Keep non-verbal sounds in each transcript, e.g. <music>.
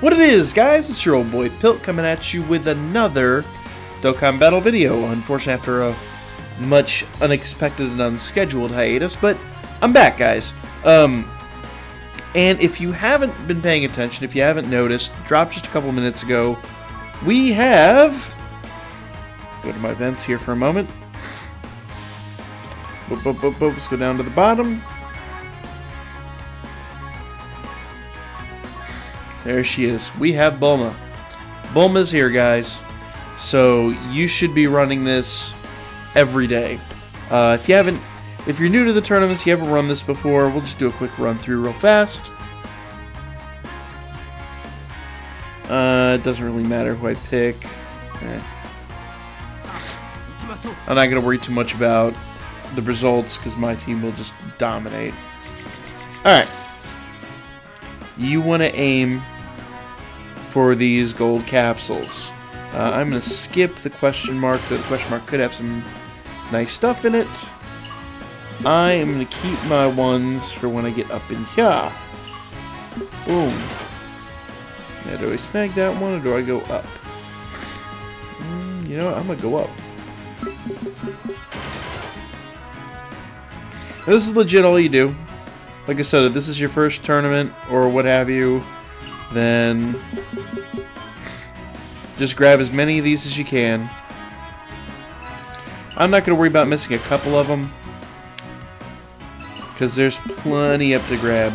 What it is, guys, it's your old boy Pilk coming at you with another Dokkan Battle video. Unfortunately, after a much unexpected and unscheduled hiatus, but I'm back, guys. Um, and if you haven't been paying attention, if you haven't noticed, dropped just a couple minutes ago, we have... Go to my events here for a moment. Boop, boop, boop, boop. Let's go down to the bottom. There she is. We have Bulma. Bulma's here, guys. So you should be running this every day. Uh, if you haven't, if you're new to the tournaments, you haven't run this before, we'll just do a quick run through real fast. Uh, it doesn't really matter who I pick. Eh. I'm not going to worry too much about the results because my team will just dominate. Alright. You want to aim for these gold capsules. Uh, I'm going to skip the question mark, though the question mark could have some nice stuff in it. I am going to keep my ones for when I get up in here. Boom. Now, do I snag that one or do I go up? Mm, you know what? I'm going to go up. This is legit all you do. Like I said, if this is your first tournament or what have you, then just grab as many of these as you can. I'm not going to worry about missing a couple of them because there's plenty up to grab.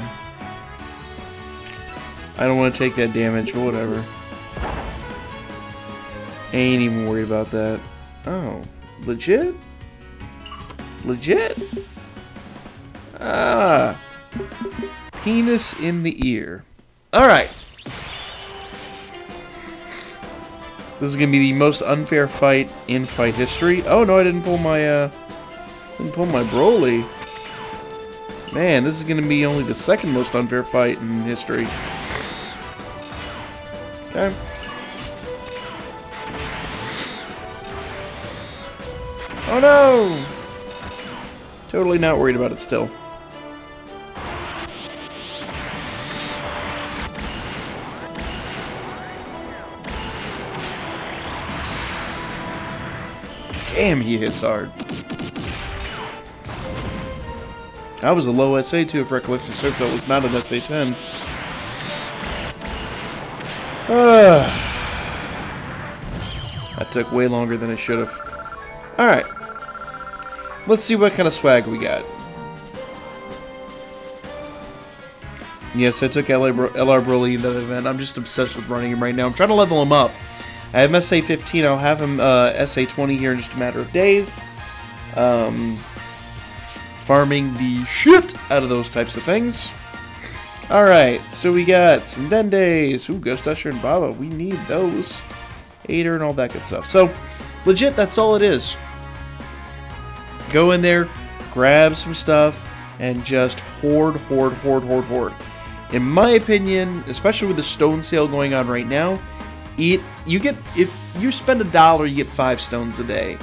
I don't want to take that damage, but whatever. Ain't even worried about that. Oh, legit? Legit? Ah. Penis in the ear. Alright. This is going to be the most unfair fight in fight history. Oh, no, I didn't pull my, uh... Didn't pull my Broly. Man, this is going to be only the second most unfair fight in history. Okay. Oh no! Totally not worried about it still. Damn, he hits hard. That was a low SA too, if recollection serves. That was not an SA10. Uh, <sighs> that took way longer than it should have. Alright. Let's see what kind of swag we got. Yes, I took LR, LR Broly in that event. I'm just obsessed with running him right now. I'm trying to level him up. I have SA 15. I'll have him uh, SA 20 here in just a matter of days. Um, farming the shit out of those types of things. Alright, so we got some Dendes. Ooh, Ghost Usher and Baba. We need those. Aider and all that good stuff. So, legit, that's all it is. Go in there, grab some stuff, and just hoard, hoard, hoard, hoard, hoard. In my opinion, especially with the stone sale going on right now, Eat. You get if you spend a dollar, you get five stones a day.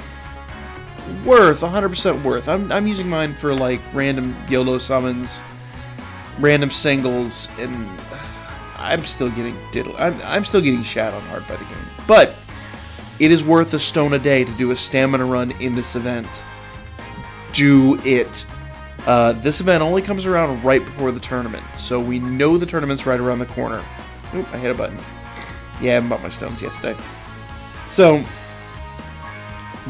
Worth, 100% worth. I'm, I'm using mine for like random Gildo summons, random singles, and I'm still getting diddle. I'm, I'm still getting shat on hard by the game. But it is worth a stone a day to do a stamina run in this event. Do it. Uh, this event only comes around right before the tournament, so we know the tournament's right around the corner. Oop, I hit a button. Yeah, I haven't bought my stones yesterday. So,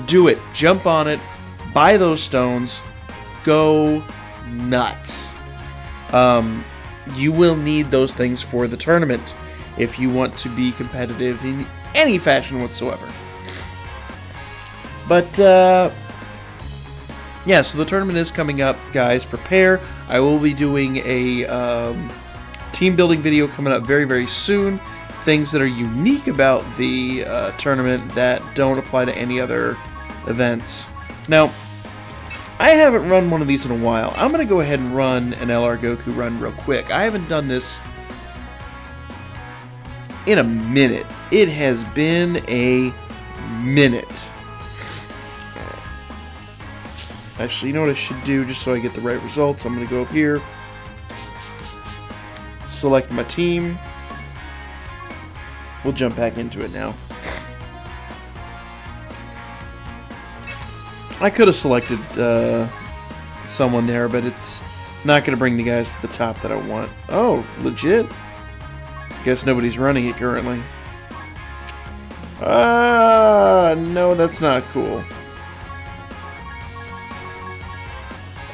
do it. Jump on it. Buy those stones. Go nuts. Um, you will need those things for the tournament if you want to be competitive in any fashion whatsoever. But, uh, yeah, so the tournament is coming up, guys. Prepare. I will be doing a um, team building video coming up very, very soon things that are unique about the uh, tournament that don't apply to any other events. Now, I haven't run one of these in a while. I'm going to go ahead and run an LR Goku run real quick. I haven't done this in a minute. It has been a minute. Actually, you know what I should do just so I get the right results? I'm going to go up here, select my team, we'll jump back into it now. I could have selected uh, someone there, but it's not going to bring the guys to the top that I want. Oh, legit? Guess nobody's running it currently. Ah, uh, no, that's not cool.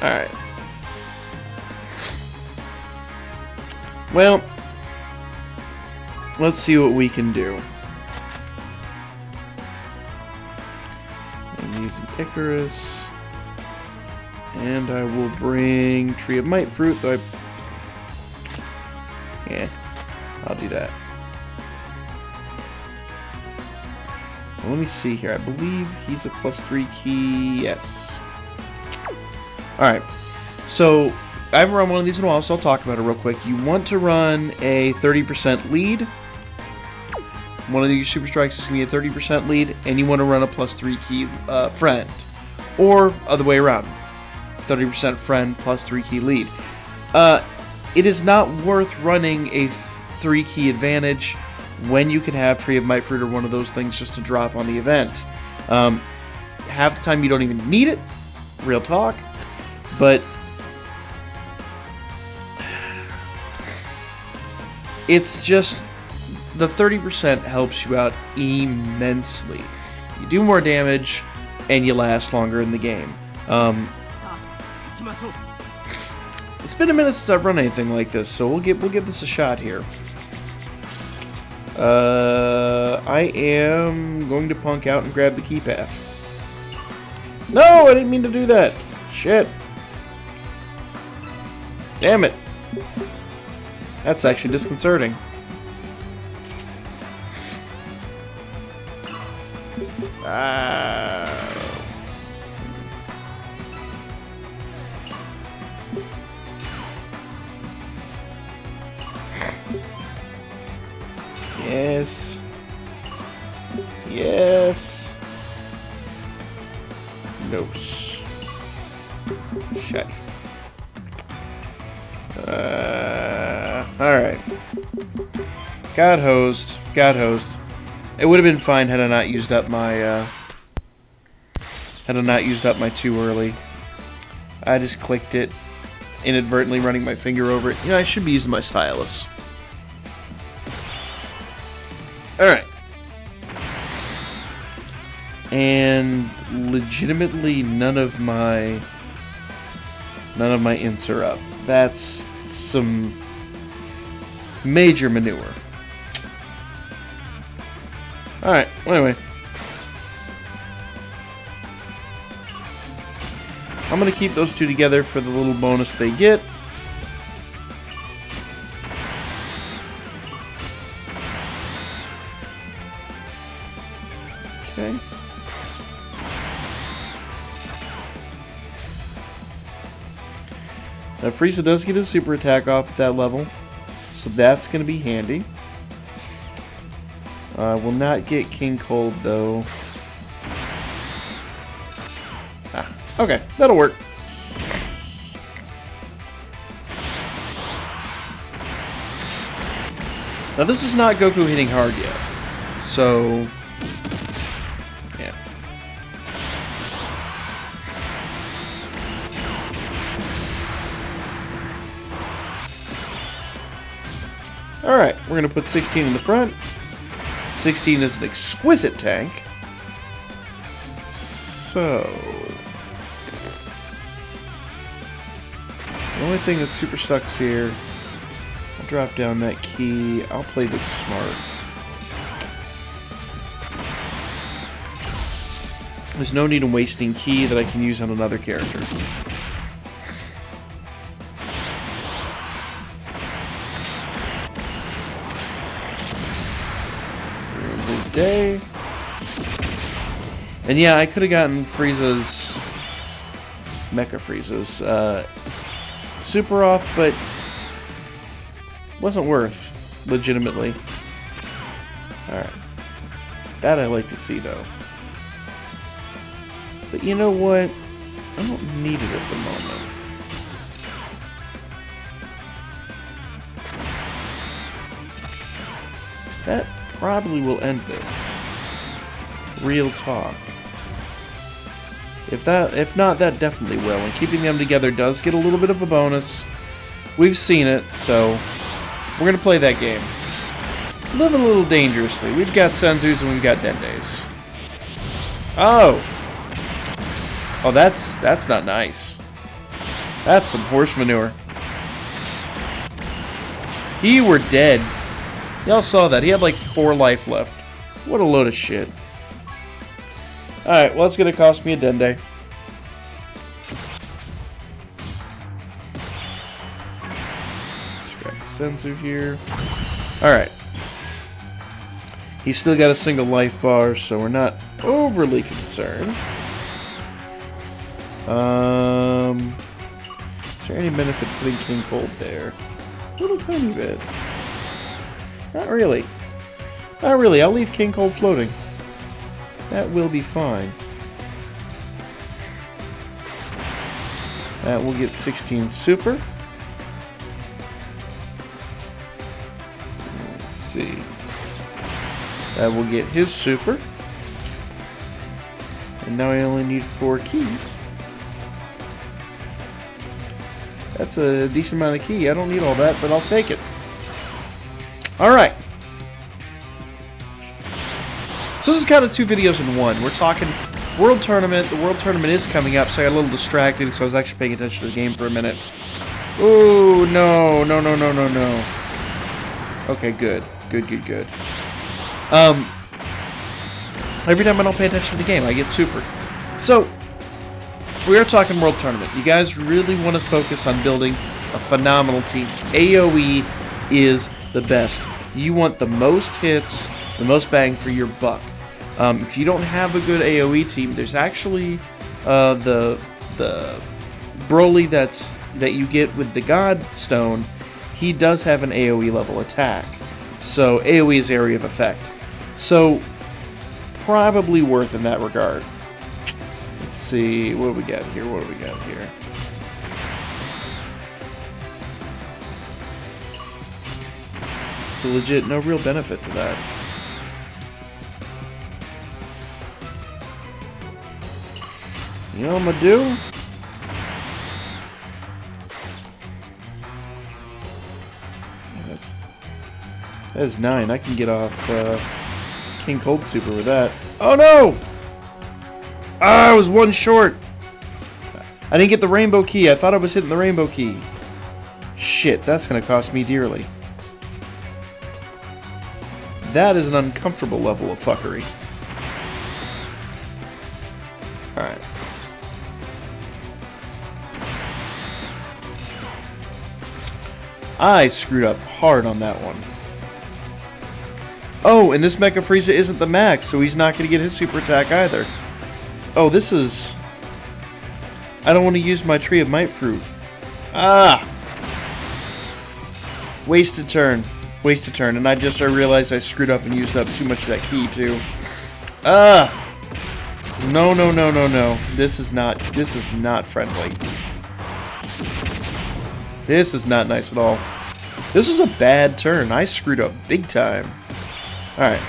Alright. Well, let's see what we can do. I'm using Icarus. And I will bring Tree of Might Fruit, though I... Yeah, I'll do that. Let me see here. I believe he's a plus three key. Yes. Alright. So, I haven't run one of these in a while, so I'll talk about it real quick. You want to run a 30% lead. One of these super strikes is going to be a 30% lead, and you want to run a plus three key uh, friend. Or other way around. 30% friend plus three key lead. Uh, it is not worth running a three key advantage when you can have Tree of Might Fruit or one of those things just to drop on the event. Um, half the time you don't even need it, real talk, but it's just the 30% helps you out immensely. You do more damage and you last longer in the game. Um, it's been a minute since I've run anything like this, so we'll give we'll give this a shot here. Uh, I am going to punk out and grab the key path. No, I didn't mean to do that. Shit. Damn it. That's actually disconcerting. Yes. Yes. Nos. Scheiß. Uh, Alright. God host. God host. It would have been fine had I not used up my, uh, had I not used up my too early. I just clicked it, inadvertently running my finger over it. You know, I should be using my stylus. Alright. And legitimately none of my none of my ints are up. That's some major manure. Alright, anyway. I'm going to keep those two together for the little bonus they get. Okay. Now Frieza does get his super attack off at that level, so that's going to be handy. Uh, will not get King Cold though. Ah, okay, that'll work. Now this is not Goku hitting hard yet, so yeah. All right, we're gonna put 16 in the front. 16 is an exquisite tank. So... The only thing that super sucks here... I'll drop down that key. I'll play this smart. There's no need in wasting key that I can use on another character. And yeah, I could have gotten Frieza's... Mecha Frieza's uh, super off, but wasn't worth, legitimately. Alright. That I like to see, though. But you know what? I don't need it at the moment. That probably will end this. Real talk. If that, if not, that definitely will. And keeping them together does get a little bit of a bonus. We've seen it, so we're gonna play that game. Live a little dangerously. We've got Senzus and we've got Dendes. Oh! Oh, that's that's not nice. That's some horse manure. He were dead. Y'all saw that. He had like four life left. What a load of shit. Alright, well, it's going to cost me a Dende. The Senzu here. Alright. He's still got a single life bar, so we're not overly concerned. Um, is there any benefit to putting King Cold there? A little tiny bit. Not really. Not really. I'll leave King Cold floating. That will be fine. That will get 16 super. Let's see. That will get his super. And now I only need four key. That's a decent amount of key. I don't need all that, but I'll take it. Alright. So this is kind of two videos in one. We're talking World Tournament. The World Tournament is coming up, so I got a little distracted, so I was actually paying attention to the game for a minute. Oh, no, no, no, no, no, no. Okay, good. Good, good, good. Um, every time I don't pay attention to the game, I get super. So, we are talking World Tournament. You guys really want to focus on building a phenomenal team. AoE is the best. You want the most hits, the most bang for your buck. Um, if you don't have a good AoE team, there's actually uh, the the Broly that's that you get with the God Stone. He does have an AoE level attack, so AoE is area of effect. So probably worth in that regard. Let's see, what do we got here? What do we got here? So legit, no real benefit to that. You know what I'm gonna do? That's that is nine. I can get off uh, King Cold Super with that. Oh no! Ah, I was one short. I didn't get the rainbow key. I thought I was hitting the rainbow key. Shit, that's gonna cost me dearly. That is an uncomfortable level of fuckery. Alright. I screwed up hard on that one. Oh, and this Mecha Frieza isn't the max, so he's not going to get his super attack either. Oh, this is... I don't want to use my Tree of Might Fruit. Ah! Wasted turn. Wasted turn, and I just I realized I screwed up and used up too much of that key, too. Ah! No, no, no, no, no. This is not, this is not friendly. This is not nice at all. This is a bad turn. I screwed up big time. Alright.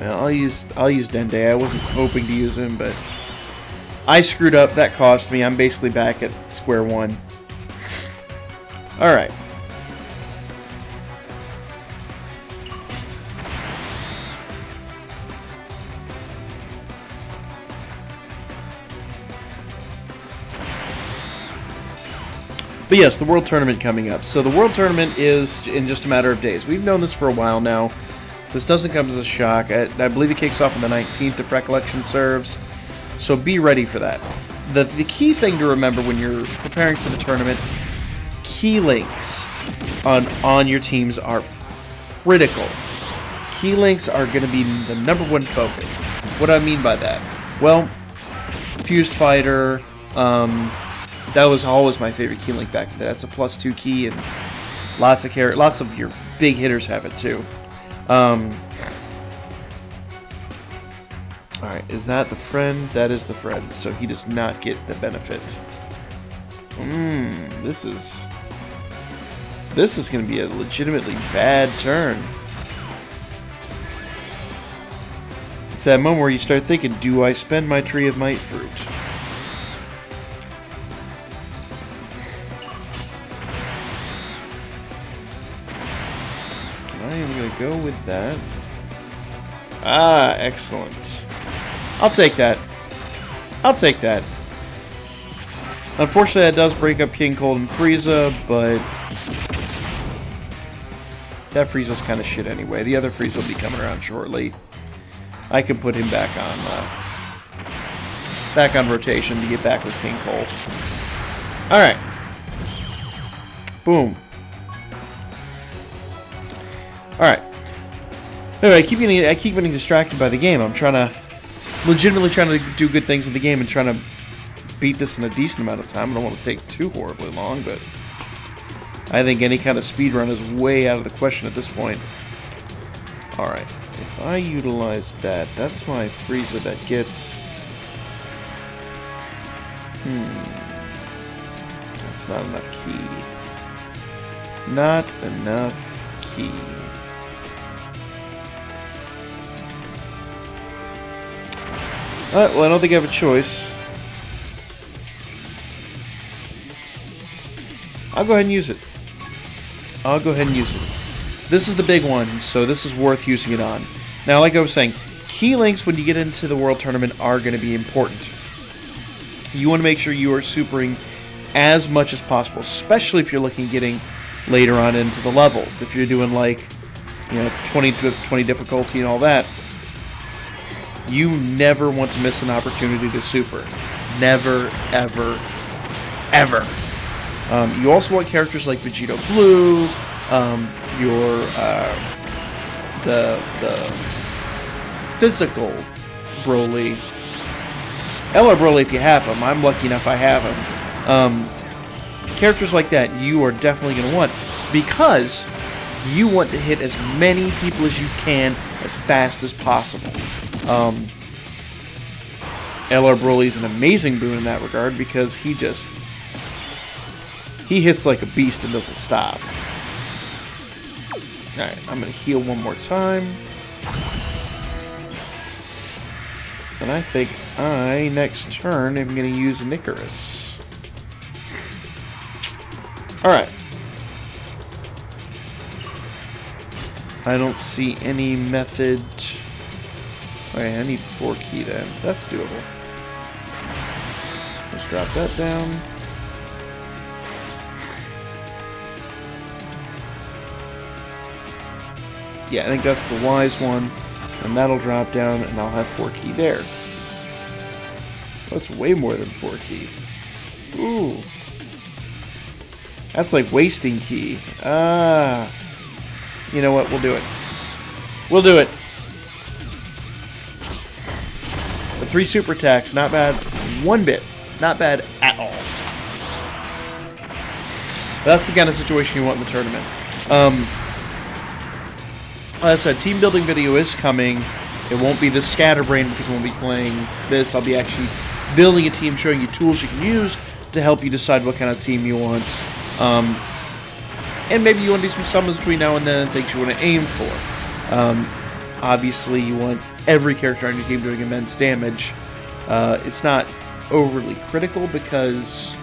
I'll use I'll use Dende. I wasn't hoping to use him, but I screwed up. That cost me. I'm basically back at square one. Alright. But yes, the World Tournament coming up. So the World Tournament is in just a matter of days. We've known this for a while now. This doesn't come as a shock. I, I believe it kicks off on the 19th if recollection serves. So be ready for that. The, the key thing to remember when you're preparing for the tournament, key links on, on your teams are critical. Key links are going to be the number one focus. What do I mean by that? Well, Fused Fighter, um, that was always my favorite key link back. That's a plus two key, and lots of carry, lots of your big hitters have it too. Um, all right, is that the friend? That is the friend. So he does not get the benefit. Mmm, this is This is going to be a legitimately bad turn. It's that moment where you start thinking, do I spend my Tree of Might fruit? Go with that. Ah, excellent. I'll take that. I'll take that. Unfortunately, that does break up King Cold and Frieza, but that Frieza's kind of shit anyway. The other Frieza will be coming around shortly. I can put him back on uh, back on rotation to get back with King Cold. All right. Boom. All right. Anyway, I keep getting I keep getting distracted by the game. I'm trying to legitimately trying to do good things in the game and trying to beat this in a decent amount of time. I don't want to take too horribly long, but I think any kind of speed run is way out of the question at this point. Alright, if I utilize that, that's my Frieza that gets... Hmm... That's not enough key. Not enough key. Alright, well I don't think I have a choice. I'll go ahead and use it. I'll go ahead and use it. This is the big one, so this is worth using it on. Now, like I was saying, key links when you get into the World Tournament are going to be important. You want to make sure you are supering as much as possible, especially if you're looking at getting later on into the levels. If you're doing like, you know, 20 to 20 difficulty and all that, you never want to miss an opportunity to super. Never, ever, ever. Um, you also want characters like Vegito Blue, um, your uh, the the physical Broly, LR Broly if you have him. I'm lucky enough I have him. Um, characters like that you are definitely going to want because you want to hit as many people as you can as fast as possible. Um, LR Broly is an amazing boon in that regard because he just he hits like a beast and doesn't stop. Alright, I'm going to heal one more time. And I think I, next turn, am going to use Nicaris. Alright. I don't see any method... I need 4 key then. That's doable. Let's drop that down. Yeah, I think that's the wise one. And that'll drop down, and I'll have 4 key there. That's way more than 4 key. Ooh. That's like wasting key. Ah. You know what? We'll do it. We'll do it. Three super attacks, not bad one bit. Not bad at all. That's the kind of situation you want in the tournament. Um, like I said, team building video is coming. It won't be the scatterbrain because we won't be playing this. I'll be actually building a team, showing you tools you can use to help you decide what kind of team you want. Um, and maybe you want to do some summons between now and then and things you want to aim for. Um, obviously, you want every character on your team doing immense damage. Uh, it's not overly critical because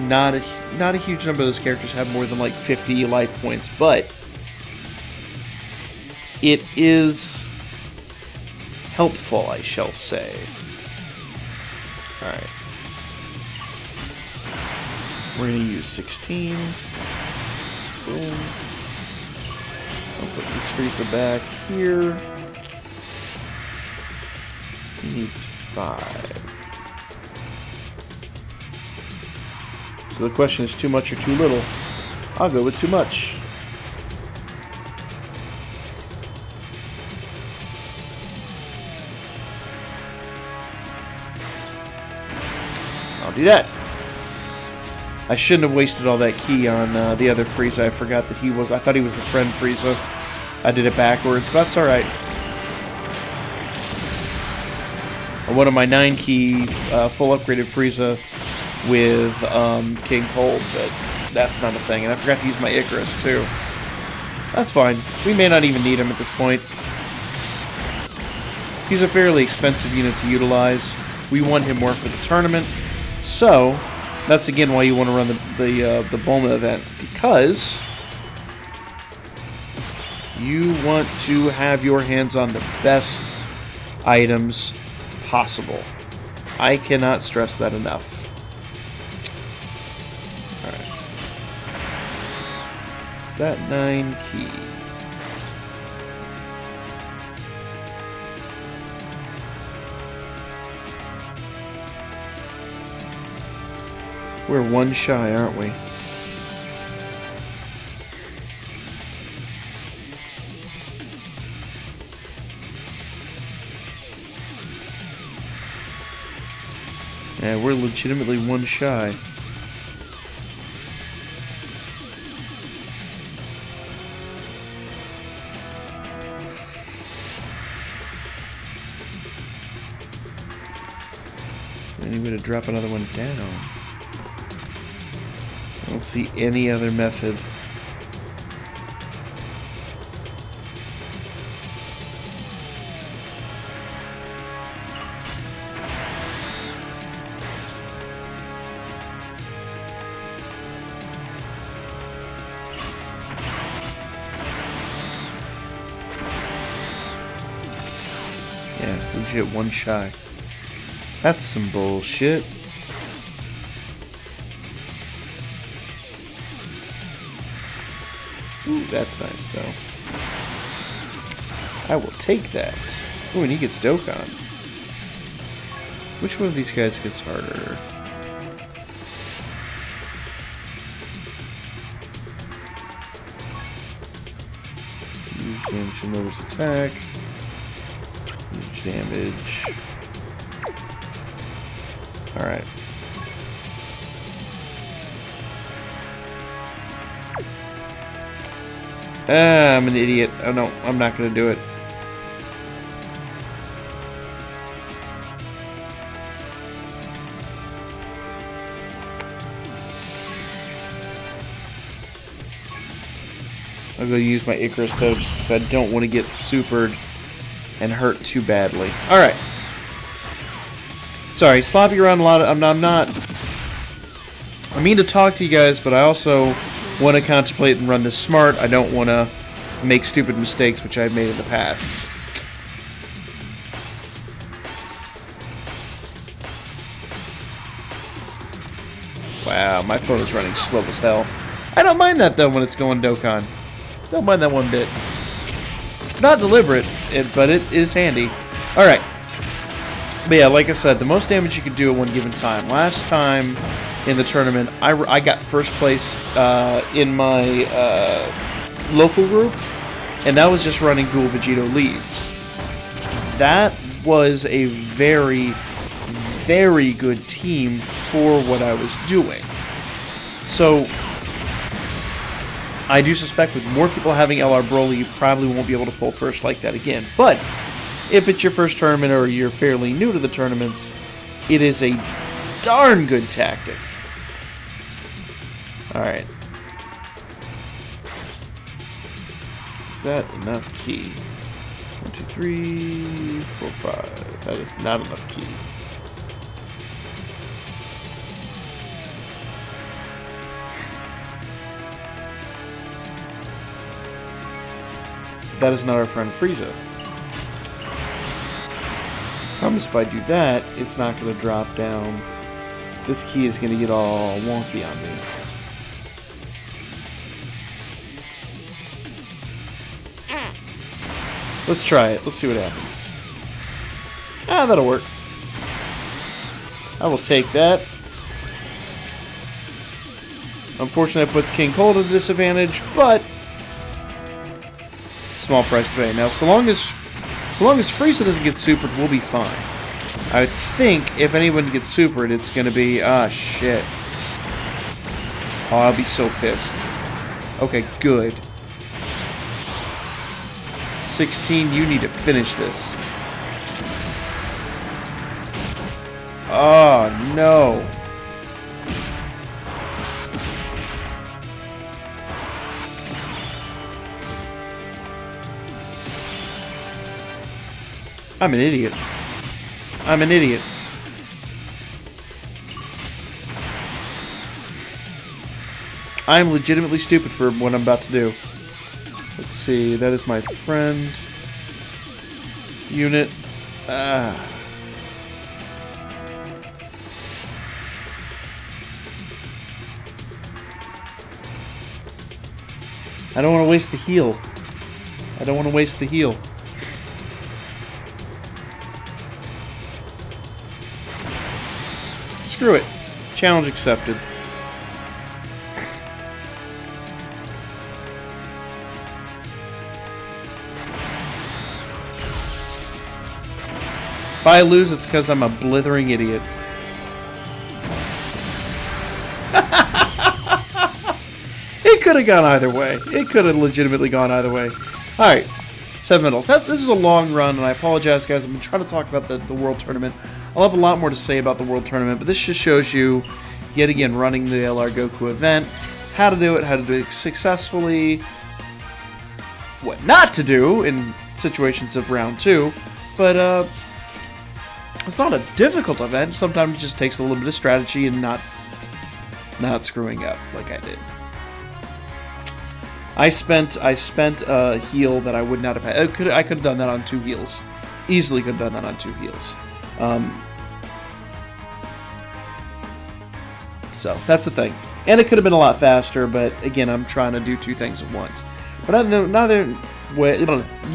not a not a huge number of those characters have more than like 50 life points, but it is helpful, I shall say. Alright. We're going to use 16. Boom. I'll put this Frieza back here. Needs 5. So the question is too much or too little? I'll go with too much. I'll do that. I shouldn't have wasted all that key on uh, the other Frieza. I forgot that he was... I thought he was the friend Frieza. I did it backwards, but that's alright. One of my 9 key uh, full upgraded Frieza with um, King Cold, but that's not a thing. And I forgot to use my Icarus, too. That's fine. We may not even need him at this point. He's a fairly expensive unit to utilize. We want him more for the tournament. So, that's again why you want to run the, the, uh, the Bulma event. Because you want to have your hands on the best items possible. I cannot stress that enough. Alright. Is that 9 key? We're one shy, aren't we? Yeah, we're legitimately one shy. Any way to drop another one down? I don't see any other method. One shy. That's some bullshit. Ooh, that's nice, though. I will take that. Ooh, and he gets Dokkan. Which one of these guys gets harder? Use Nova's attack damage. Alright. Ah, I'm an idiot. Oh no, I'm not gonna do it. I'll go use my Icarus though, just because I don't want to get supered and hurt too badly. Alright. Sorry, sloppy around a lot of... I'm I'm not... I mean to talk to you guys, but I also want to contemplate and run this smart. I don't want to make stupid mistakes, which I've made in the past. Wow, my phone is running slow as hell. I don't mind that, though, when it's going Dokkan. Don't mind that one bit. Not deliberate, but it is handy. Alright. But yeah, like I said, the most damage you can do at one given time. Last time in the tournament, I, I got first place uh, in my uh, local group, and that was just running dual Vegito leads. That was a very, very good team for what I was doing. So, I do suspect with more people having LR Broly, you probably won't be able to pull first like that again. But if it's your first tournament or you're fairly new to the tournaments, it is a darn good tactic. Alright. Is that enough key? One, two, three, four, five. That is not enough key. That is not our friend Frieza. Promise if I do that, it's not going to drop down. This key is going to get all wonky on me. Let's try it. Let's see what happens. Ah, that'll work. I will take that. Unfortunately, it puts King Cold at a disadvantage, but small price to pay. Now, so long as so long as Frieza doesn't get supered, we'll be fine. I think if anyone gets supered, it's going to be... Ah, shit. Oh, I'll be so pissed. Okay, good. 16, you need to finish this. Oh, no. I'm an idiot. I'm an idiot. I'm legitimately stupid for what I'm about to do. Let's see, that is my friend. Unit. Ah. I don't want to waste the heal. I don't want to waste the heal. Screw it. Challenge accepted. If I lose, it's because I'm a blithering idiot. <laughs> it could have gone either way. It could have legitimately gone either way. Alright, seven medals. That, this is a long run, and I apologize, guys. I've been trying to talk about the, the World Tournament. I'll have a lot more to say about the World Tournament, but this just shows you, yet again, running the LR Goku event, how to do it, how to do it successfully, what not to do in situations of round two, but, uh, it's not a difficult event. Sometimes it just takes a little bit of strategy and not not screwing up like I did. I spent I spent a heel that I would not have had. I could I could have done that on two heels. Easily could have done that on two heals. Um, so that's the thing. And it could have been a lot faster, but again, I'm trying to do two things at once. But neither, neither,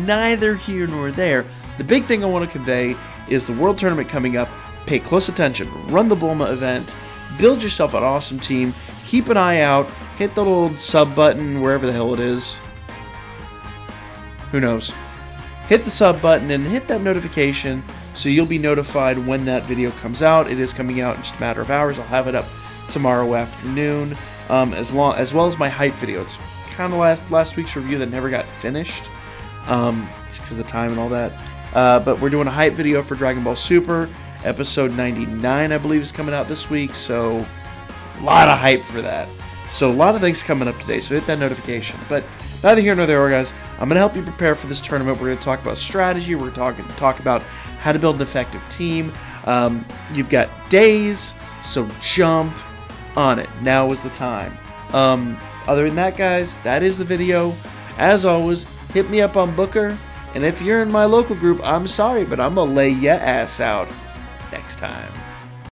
neither here nor there. The big thing I want to convey is the World Tournament coming up. Pay close attention. Run the Bulma event. Build yourself an awesome team. Keep an eye out. Hit the little sub button wherever the hell it is. Who knows? Hit the sub button and hit that notification so you'll be notified when that video comes out. It is coming out in just a matter of hours. I'll have it up tomorrow afternoon, um, as long as well as my hype video. It's kind of last last week's review that never got finished. Um, because of the time and all that. Uh, but we're doing a hype video for Dragon Ball Super. Episode 99, I believe, is coming out this week. So, a lot of hype for that. So, a lot of things coming up today. So, hit that notification. But neither here nor there, guys. I'm going to help you prepare for this tournament. We're going to talk about strategy. We're to talk about how to build an effective team. Um, you've got days, so jump on it. Now is the time. Um, other than that, guys, that is the video. As always, hit me up on Booker. And if you're in my local group, I'm sorry, but I'm going to lay your ass out next time.